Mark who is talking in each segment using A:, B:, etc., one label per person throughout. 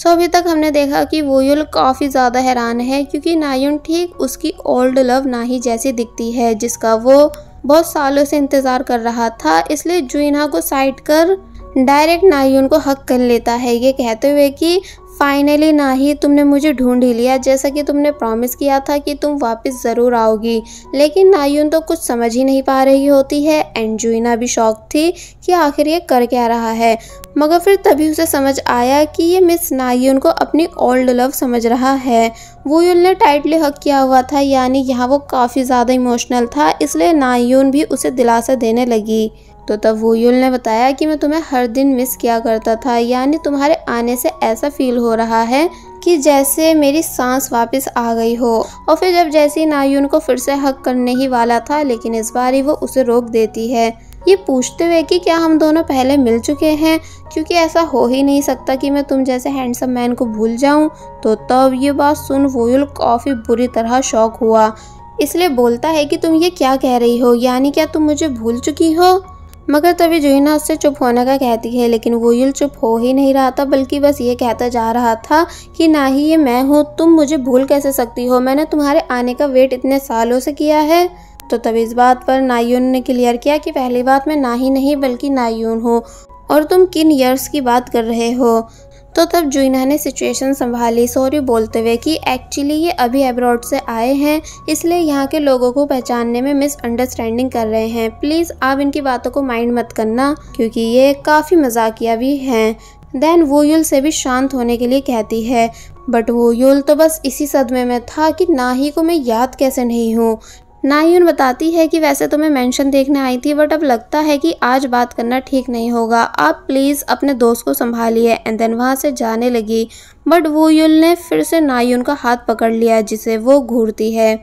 A: सो अभी तक हमने देखा कि वोयुल काफ़ी ज़्यादा हैरान है, क्योंकि नायुन ठीक उसकी ओल्ड लव ना ही जैसी दिखती है, जिसका वो बहुत सालों से इंतज़ार कर रहा था। इसलिए जुइना को साइड कर डायरेक्ट नायुन को हक कर लेता है। ये कहते हुए कि फाइनली ना ही तुमने मुझे ढूंढ ही लिया, जैसा कि तुमने प्रॉमिस किया था कि तुम वापस ज़रूर आओगी। लेकिन नायुन तो कुछ समझ ही नहीं पा रही होती है। एंड जुइना भी शौक थी कि आखिर ये कर क्या रहा है। मगर फिर तभी उसे समझ आया कि ये मिस नायुन को अपनी ओल्ड लव समझ रहा है। वोयुल ने टाइटली हक किया हुआ था, यानी यहाँ वो काफ़ी ज़्यादा इमोशनल था, इसलिए नायुन भी उसे दिलासा देने लगी। तो तब वोयुल ने बताया कि मैं तुम्हें हर दिन मिस किया करता था। यानी तुम्हारे आने से ऐसा फील हो रहा है कि जैसे मेरी सांस वापस आ गई हो। और फिर जब जैसी नायुन को फिर से हक करने ही वाला था, लेकिन इस बार ही वो उसे रोक देती है। ये पूछते हुए कि क्या हम दोनों पहले मिल चुके हैं? क्योंकि ऐसा हो ही नहीं सकता कि मैं तुम जैसे हैंडसम मैन को भूल जाऊँ। तो तब ये बात सुन वोयुल काफ़ी बुरी तरह शौक हुआ। इसलिए बोलता है कि तुम ये क्या कह रही हो? यानी क्या तुम मुझे भूल चुकी हो? मगर तभी जुहिना उससे चुप होने का कहती है, लेकिन वो यूल चुप हो ही नहीं रहा था, बल्कि बस ये कहता जा रहा था कि ना ही ये मैं हूँ, तुम मुझे भूल कैसे सकती हो? मैंने तुम्हारे आने का वेट इतने सालों से किया है। तो तभी इस बात पर नायून ने क्लियर किया कि पहली बात मैं ना ही नहीं, बल्कि नायून हूँ। और तुम किन ईयर्स की बात कर रहे हो? तो तब जुइना ने सिचुएशन संभाली सॉरी बोलते हुए कि एक्चुअली ये अभी अब्रॉड से आए हैं, इसलिए यहाँ के लोगों को पहचानने में मिसअंडरस्टैंडिंग कर रहे हैं। प्लीज़ आप इनकी बातों को माइंड मत करना, क्योंकि ये काफ़ी मजाकिया भी हैं। देन वोयुल से भी शांत होने के लिए कहती है बट वोयुल तो बस इसी सदमे में था कि ना ही को मैं याद कैसे नहीं हूँ। नायुन बताती है कि वैसे तो मैं मेंशन देखने आई थी बट अब लगता है कि आज बात करना ठीक नहीं होगा। आप प्लीज़ अपने दोस्त को संभालिए एंड देन वहाँ से जाने लगी। बट वो युल ने फिर से नायुन का हाथ पकड़ लिया जिसे वो घूरती है।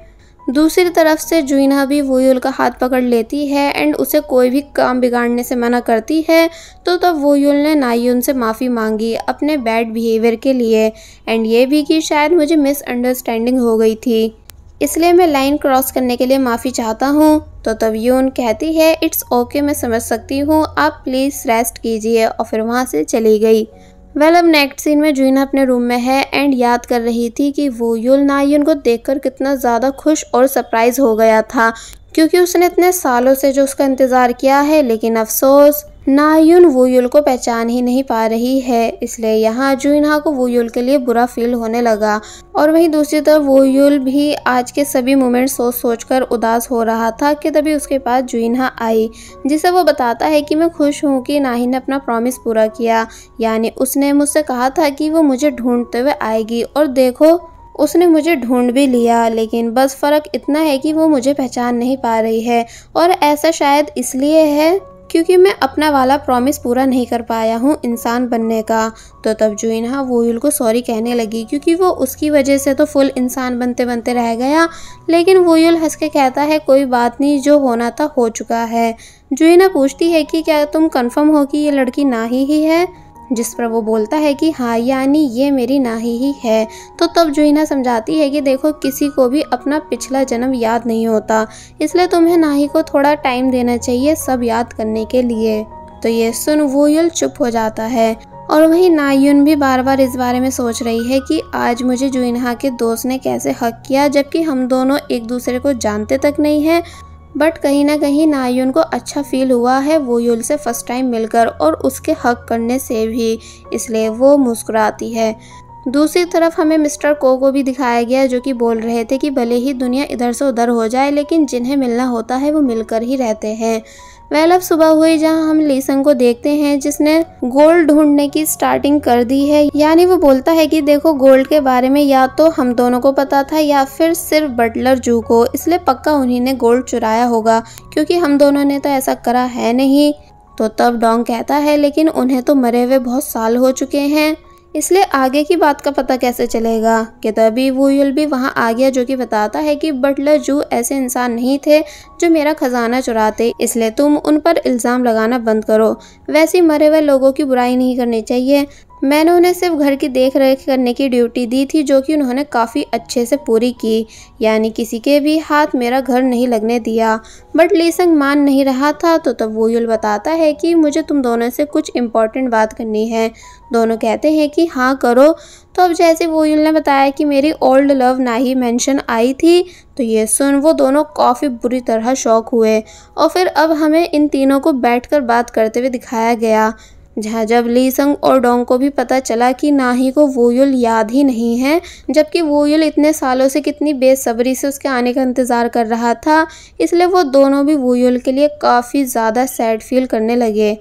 A: दूसरी तरफ़ से जुइना भी वोयुल का हाथ पकड़ लेती है एंड उसे कोई भी काम बिगाड़ने से मना करती है तो तब वोयुल ने नायुन से माफ़ी मांगी अपने बैड बिहेवियर के लिए। एंड ये भी कि शायद मुझे मिसअंडरस्टैंडिंग हो गई थी। इसलिए मैं लाइन क्रॉस करने के लिए माफ़ी चाहता हूँ। तो तब यून कहती है, इट्स ओके, मैं समझ सकती हूँ। आप प्लीज़ रेस्ट कीजिए। और फिर वहाँ से चली गई। वेल, अब नेक्स्ट सीन में जूना अपने रूम में है एंड याद कर रही थी कि वो युल नायुन को देखकर कितना ज़्यादा खुश और सरप्राइज़ हो गया था, क्योंकि उसने इतने सालों से जो उसका इंतज़ार किया है, लेकिन अफसोस नायुन वोयुल को पहचान ही नहीं पा रही है, इसलिए यहाँ जुइनहा को वोयुल के लिए बुरा फील होने लगा। और वहीं दूसरी तरफ़ वोयुल भी आज के सभी मोमेंट सोच सोच कर उदास हो रहा था कि तभी उसके पास जुइनहा आई, जिसे वो बताता है कि मैं खुश हूँ कि नाही ने अपना प्रॉमिस पूरा किया। यानी उसने मुझसे कहा था कि वो मुझे ढूंढते हुए आएगी और देखो, उसने मुझे ढूंढ भी लिया, लेकिन बस फ़र्क इतना है कि वो मुझे पहचान नहीं पा रही है। और ऐसा शायद इसलिए है क्योंकि मैं अपना वाला प्रॉमिस पूरा नहीं कर पाया हूँ इंसान बनने का। तो तब जुइना वोयल को सॉरी कहने लगी क्योंकि वो उसकी वजह से तो फुल इंसान बनते बनते रह गया। लेकिन वोयल हंस के कहता है, कोई बात नहीं, जो होना था हो चुका है। जुइना पूछती है कि क्या तुम कंफर्म हो कि ये लड़की ना ही ही है? जिस पर वो बोलता है कि हाँ यानी ये मेरी नाही ही है तो तब जुइना समझाती है कि देखो, किसी को भी अपना पिछला जन्म याद नहीं होता। इसलिए तुम्हें नाही को थोड़ा टाइम देना चाहिए सब याद करने के लिए। तो ये सुन वोयल चुप हो जाता है। और वहीं नायुन भी बार बार इस बारे में सोच रही है कि आज मुझे जुइनहा के दोस्त ने कैसे हक किया, जबकि हम दोनों एक दूसरे को जानते तक नहीं हैं। बट कहीं ना कहीं नायुन को अच्छा फील हुआ है वो यूल से फ़र्स्ट टाइम मिलकर और उसके हक करने से भी, इसलिए वो मुस्कुराती है। दूसरी तरफ़ हमें मिस्टर को को भी दिखाया गया जो कि बोल रहे थे कि भले ही दुनिया इधर से उधर हो जाए, लेकिन जिन्हें मिलना होता है वो मिलकर ही रहते हैं। वेल, अब सुबह हुई जहाँ हम लीसंग को देखते हैं, जिसने गोल्ड ढूँढने की स्टार्टिंग कर दी है। यानी वो बोलता है कि देखो, गोल्ड के बारे में या तो हम दोनों को पता था, या फिर सिर्फ़ बटलर जू को। इसलिए पक्का उन्हीं ने गोल्ड चुराया होगा, क्योंकि हम दोनों ने तो ऐसा करा है नहीं। तो तब डोंग कहता है, लेकिन उन्हें तो मरे हुए बहुत साल हो चुके हैं। इसलिए आगे की बात का पता कैसे चलेगा? कि तभी वो यूल भी वहाँ आ गया जो कि बताता है कि बटलर जू ऐसे इंसान नहीं थे जो मेरा खजाना चुराते। इसलिए तुम उन पर इल्ज़ाम लगाना बंद करो। वैसे मरे हुए लोगों की बुराई नहीं करनी चाहिए। मैंने उन्हें सिर्फ़ घर की देख रेख करने की ड्यूटी दी थी, जो कि उन्होंने काफ़ी अच्छे से पूरी की। यानी किसी के भी हाथ मेरा घर नहीं लगने दिया। बट लीसंग मान नहीं रहा था तो तब वो युल बताता है कि मुझे तुम दोनों से कुछ इम्पोर्टेंट बात करनी है। दोनों कहते हैं कि हाँ करो। तो अब जैसे वो युल ने बताया कि मेरी ओल्ड लव ना ही मैंशन आई थी तो ये सुन वो दोनों काफ़ी बुरी तरह शौक हुए। और फिर अब हमें इन तीनों को बैठकर बात करते हुए दिखाया गया। जहाँ जब ली संग और डोंग को भी पता चला कि ना ही को वोयुल याद ही नहीं है, जबकि वोयुल इतने सालों से कितनी बेसब्री से उसके आने का इंतज़ार कर रहा था, इसलिए वो दोनों भी वोयुल के लिए काफ़ी ज़्यादा सैड फील करने लगे।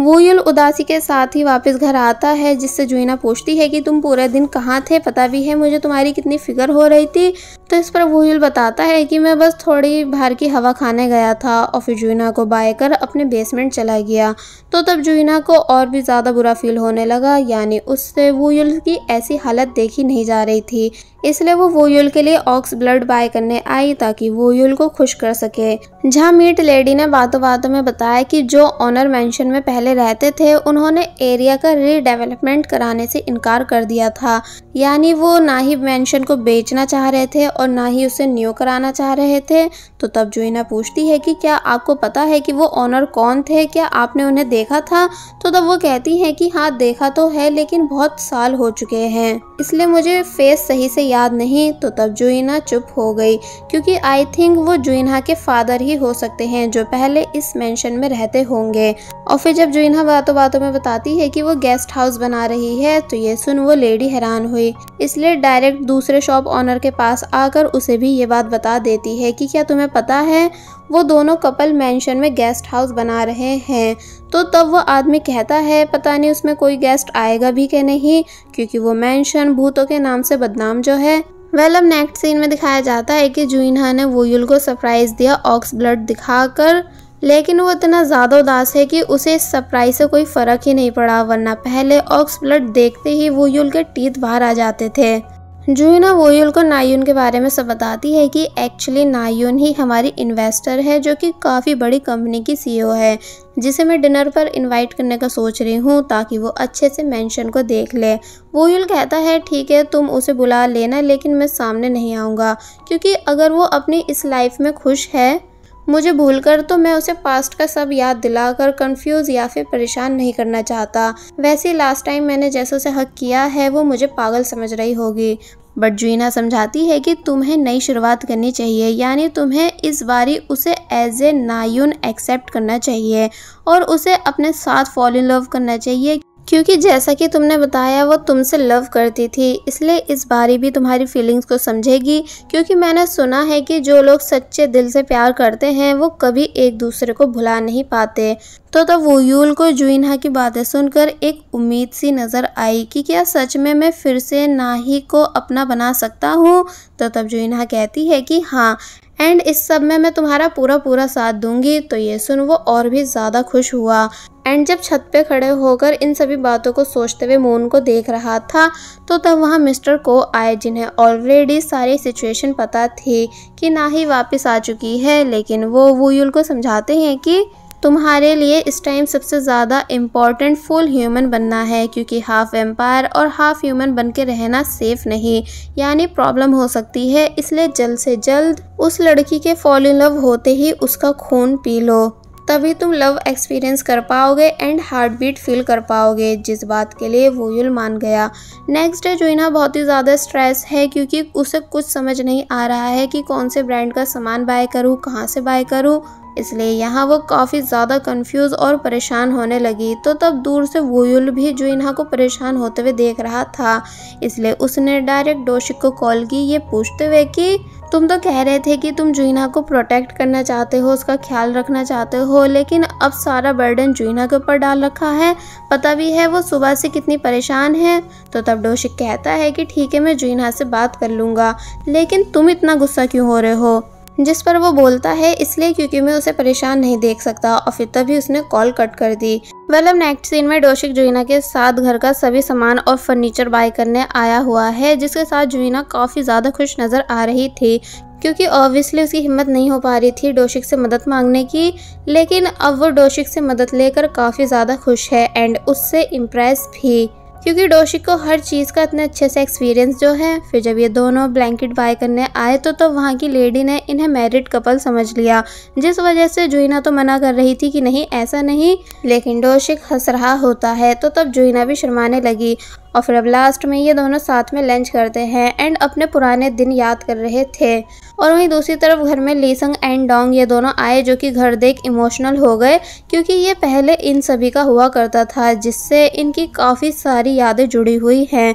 A: वोयुल उदासी के साथ ही वापस घर आता है, जिससे जुइना पूछती है कि तुम पूरे दिन कहाँ थे? पता भी है मुझे तुम्हारी कितनी फ़िक्र हो रही थी। तो इस पर वोयुल बताता है कि मैं बस थोड़ी बाहर की हवा खाने गया था और फिर जुइना को बाय कर अपने बेसमेंट चला गया। तो तब जुइना को और भी ज़्यादा बुरा फील होने लगा, यानी उससे वोयुल की ऐसी हालत देखी नहीं जा रही थी। इसलिए वो वोयुल के लिए ऑक्स ब्लड बाय करने आई ताकि वोयुल को खुश कर सके। जहाँ मीट लेडी ने बातों बातों में बताया कि जो ऑनर मेंशन में पहले रहते थे, उन्होंने एरिया का रीडेवलपमेंट कराने से इनकार कर दिया था। यानी वो ना ही मेंशन को बेचना चाह रहे थे और ना ही उसे न्यू कराना चाह रहे थे। तो तब जोइना पूछती है कि क्या आपको पता है कि वो ऑनर कौन थे? क्या आपने उन्हें देखा था? तो तब वो कहती हैं कि हाँ देखा तो है, लेकिन बहुत साल हो चुके हैं। इसलिए मुझे फेस सही से याद नहीं। तो तब जुइना चुप हो गई, क्योंकि आई थिंक वो जुइना के फादर ही हो सकते हैं, जो पहले इस मेंशन में रहते होंगे। और फिर जब जुइना बातों बातों में बताती है कि वो गेस्ट हाउस बना रही है तो ये सुन वो लेडी हैरान हुई। इसलिए डायरेक्ट दूसरे शॉप ऑनर के पास आकर उसे भी ये बात बता देती है कि क्या तुम्हें पता है, वो दोनों कपल मेंशन में गेस्ट हाउस बना रहे हैं। तो तब वो आदमी कहता है, पता नहीं उसमें कोई गेस्ट आएगा भी कि नहीं, क्योंकि वो मेंशन भूतों के नाम से बदनाम जो है। वेल अब नेक्स्ट सीन में दिखाया जाता है कि जुइनहा ने वोयुल को सरप्राइज़ दिया ऑक्स ब्लड दिखाकर। लेकिन वो इतना ज़्यादा उदास है कि उसे इस सरप्राइज़ से कोई फ़र्क ही नहीं पड़ा, वरना पहले ऑक्स ब्लड देखते ही वोयुल के टीथ बाहर आ जाते थे। जूना वोयुल को नायुन के बारे में सब बताती है कि एक्चुअली नायुन ही हमारी इन्वेस्टर है, जो कि काफ़ी बड़ी कंपनी की सीईओ है, जिसे मैं डिनर पर इनवाइट करने का सोच रही हूँ ताकि वो अच्छे से मेंशन को देख ले। वोयुल कहता है, ठीक है, तुम उसे बुला लेना, लेकिन मैं सामने नहीं आऊँगा, क्योंकि अगर वो अपनी इस लाइफ में खुश है मुझे भूलकर तो मैं उसे पास्ट का सब याद दिलाकर कंफ्यूज या फिर परेशान नहीं करना चाहता। वैसे लास्ट टाइम मैंने जैसे उसे हक किया है, वो मुझे पागल समझ रही होगी। बट जुइना समझाती है कि तुम्हें नई शुरुआत करनी चाहिए, यानी तुम्हें इस बारी उसे एज ए नायुन एक्सेप्ट करना चाहिए और उसे अपने साथ फॉल इन लव करना चाहिए। क्योंकि जैसा कि तुमने बताया, वो तुमसे लव करती थी, इसलिए इस बारी भी तुम्हारी फीलिंग्स को समझेगी, क्योंकि मैंने सुना है कि जो लोग सच्चे दिल से प्यार करते हैं, वो कभी एक दूसरे को भुला नहीं पाते। तो तब वयूल को जुइनहा की बातें सुनकर एक उम्मीद सी नज़र आई कि क्या सच में मैं फिर से नाही को अपना बना सकता हूँ? तो तब जुइनहा कहती है कि हाँ एंड इस सब में मैं तुम्हारा पूरा पूरा साथ दूँगी। तो ये सुन, वो और भी ज़्यादा खुश हुआ। एंड जब छत पे खड़े होकर इन सभी बातों को सोचते हुए मून को देख रहा था तो तब वहाँ मिस्टर को आए, जिन्हें ऑलरेडी सारी सिचुएशन पता थी कि ना ही वापस आ चुकी है। लेकिन वो वूयुल को समझाते हैं कि तुम्हारे लिए इस टाइम सबसे ज़्यादा इंपॉर्टेंट फुल ह्यूमन बनना है, क्योंकि हाफ़ एम्पायर और हाफ़ ह्यूमन बन के रहना सेफ़ नहीं। यानी प्रॉब्लम हो सकती है, इसलिए जल्द से जल्द उस लड़की के फॉल इन लव होते ही उसका खून पी लो। तभी तुम लव एक्सपीरियंस कर पाओगे एंड हार्ट बीट फील कर पाओगे, जिस बात के लिए वो युल मान गया। नेक्स्ट डे जोइना बहुत ही ज़्यादा स्ट्रेस है, क्योंकि उसे कुछ समझ नहीं आ रहा है कि कौन से ब्रांड का सामान बाय करूँ, कहाँ से बाय करूँ। इसलिए यहाँ वो काफ़ी ज़्यादा कंफ्यूज और परेशान होने लगी। तो तब दूर से वोयुल भी जो इन्हा को परेशान होते हुए देख रहा था, इसलिए उसने डायरेक्ट डोशिक को कॉल की। ये पूछते हुए कि, तुम तो कह रहे थे कि तुम जुइना को प्रोटेक्ट करना चाहते हो, उसका ख्याल रखना चाहते हो, लेकिन अब सारा बर्डन जुइना के ऊपर डाल रखा है, पता भी है वो सुबह से कितनी परेशान है। तो तब डोशिक कहता है कि, ठीक है, मैं जुइना से बात कर लूँगा, लेकिन तुम इतना गुस्सा क्यों हो रहे हो? जिस पर वो बोलता है इसलिए क्योंकि मैं उसे परेशान नहीं देख सकता और फिर तभी उसने कॉल कट कर दी। वेल, अब नेक्स्ट सीन में डोशिक जुइना के साथ घर का सभी सामान और फर्नीचर बाय करने आया हुआ है, जिसके साथ जुइना काफ़ी ज़्यादा खुश नज़र आ रही थी, क्योंकि ऑब्वियसली उसकी हिम्मत नहीं हो पा रही थी डोशिक से मदद मांगने की, लेकिन अब वो डोशिक से मदद लेकर काफ़ी ज़्यादा खुश है एंड उससे इम्प्रेस भी। क्योंकि डोशी को हर चीज़ का इतना अच्छे से एक्सपीरियंस जो है, फिर जब ये दोनों ब्लैंकेट बाय करने आए तो तो वहाँ की लेडी ने इन्हें मैरिड कपल समझ लिया। जिस वजह से जुइना तो मना कर रही थी कि नहीं, ऐसा नहीं, लेकिन डोशिक हंस रहा होता है तो तब जुइना भी शर्माने लगी। और फिर अब लास्ट में ये दोनों साथ में लंच करते हैं एंड अपने पुराने दिन याद कर रहे थे। और वहीं दूसरी तरफ़ घर में लीसंग एंड डोंग ये दोनों आए जो कि घर देख इमोशनल हो गए, क्योंकि ये पहले इन सभी का हुआ करता था, जिससे इनकी काफ़ी सारी यादें जुड़ी हुई हैं।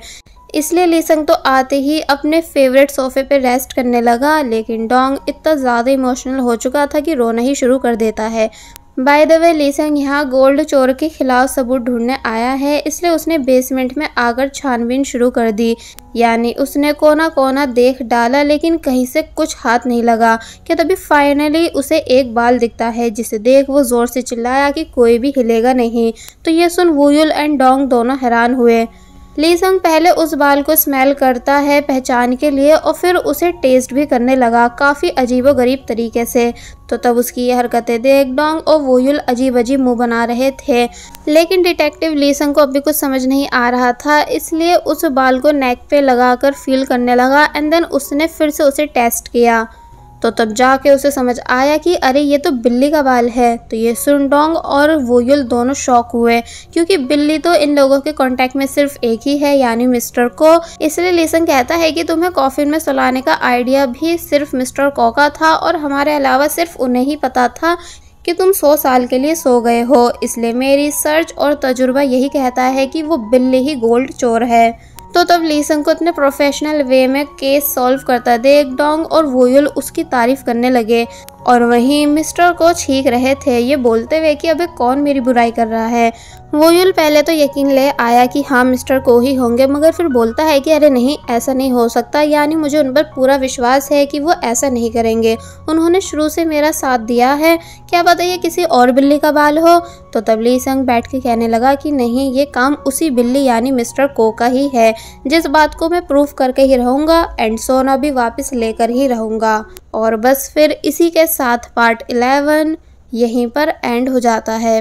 A: इसलिए लीसंग तो आते ही अपने फेवरेट सोफे पर रेस्ट करने लगा, लेकिन डोंग इतना ज़्यादा इमोशनल हो चुका था कि रोना ही शुरू कर देता है। बाय द वे लीसंग यहाँ गोल्ड चोर के खिलाफ सबूत ढूँढने आया है, इसलिए उसने बेसमेंट में आकर छानबीन शुरू कर दी। यानी उसने कोना कोना देख डाला, लेकिन कहीं से कुछ हाथ नहीं लगा। कि तभी फाइनली उसे एक बाल दिखता है, जिसे देख वो ज़ोर से चिल्लाया कि कोई भी हिलेगा नहीं। तो ये सुन वुयुल एंड डोंग दोनों हैरान हुए। लीसंग पहले उस बाल को स्मेल करता है पहचान के लिए और फिर उसे टेस्ट भी करने लगा काफ़ी अजीब गरीब तरीके से। तो तब उसकी ये हरकतें देख डोंग और वोयुल अजीब अजीब मुँह बना रहे थे। लेकिन डिटेक्टिव लीसंग को अभी कुछ समझ नहीं आ रहा था, इसलिए उस बाल को नेक पे लगाकर फील करने लगा एंड देन उसने फिर से उसे टेस्ट किया। तो तब जाके उसे समझ आया कि अरे, ये तो बिल्ली का बाल है। तो ये सुनडोंग और वोयुल दोनों शौक हुए, क्योंकि बिल्ली तो इन लोगों के कांटेक्ट में सिर्फ़ एक ही है, यानी मिस्टर को। इसलिए लिसन कहता है कि तुम्हें कॉफिन में सुलाने का आइडिया भी सिर्फ़ मिस्टर को का था और हमारे अलावा सिर्फ़ उन्हें ही पता था कि तुम सौ साल के लिए सो गए हो। इसलिए मेरी सर्च और तजुर्बा यही कहता है कि वो बिल्ली ही गोल्ड चोर है। तो तब लीसंग को अपने प्रोफेशनल वे में केस सॉल्व करता देख डोंग और वोयल उसकी तारीफ़ करने लगे। और वहीं मिस्टर को छीक रहे थे। ये बोलते हुए कि अबे कौन मेरी बुराई कर रहा है? वोयुल पहले तो यकीन ले आया कि हाँ मिस्टर को ही होंगे, मगर फिर बोलता है कि अरे नहीं, ऐसा नहीं हो सकता। यानी मुझे उन पर पूरा विश्वास है कि वो ऐसा नहीं करेंगे। उन्होंने शुरू से मेरा साथ दिया है। क्या पता ये किसी और बिल्ली का बाल हो? तो तबली संग बैठ के कहने लगा कि नहीं, ये काम उसी बिल्ली यानी मिस्टर को का ही है। जिस बात को मैं प्रूफ करके ही रहूँगा, एंड सोना भी वापस लेकर ही रहूँगा। और बस फिर इसी के साथ पार्ट 11 यहीं पर एंड हो जाता है।